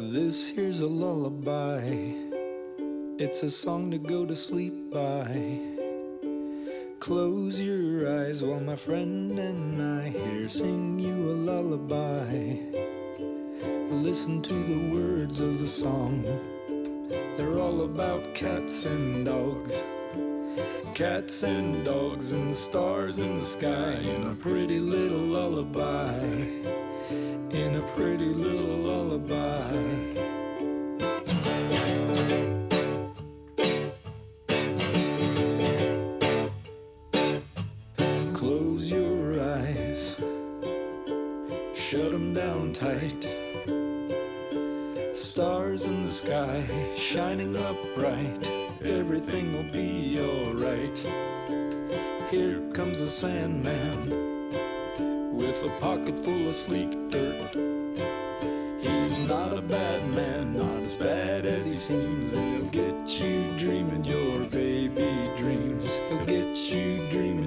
This here's a lullaby. It's a song to go to sleep by. Close your eyes while my friend and I here sing you a lullaby. Listen to the words of the song. They're all about cats and dogs. Cats and dogs and the stars in the sky in a pretty little lullaby. In a pretty Close your eyes, shut them down tight. Stars in the sky, shining up bright. Everything will be alright. Here comes the Sandman with a pocket full of sleep dirt. He's not a bad man, not as bad as he seems, and he'll get you dreaming your baby dreams. He'll get you dreaming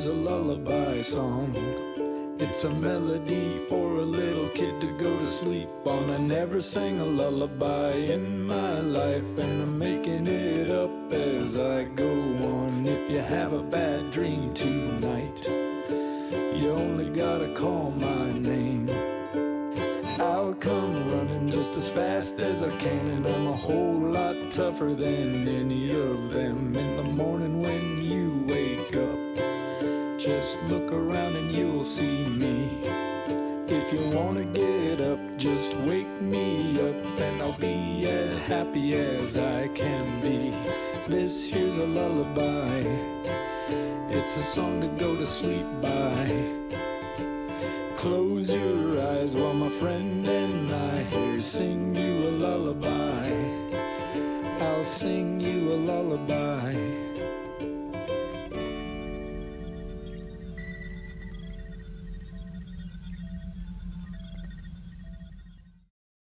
here's a lullaby song. It's a melody for a little kid to go to sleep on. I never sang a lullaby in my life, and I'm making it up as I go on. If you have a bad dream tonight, you only gotta call my name. I'll come running just as fast as I can, and I'm a whole lot tougher than any of them. In the just look around and you'll see me. If you wanna get up, just wake me up, and I'll be as happy as I can be. This here's a lullaby, it's a song to go to sleep by. Close your eyes while my friend and I here sing you a lullaby. I'll sing you a lullaby.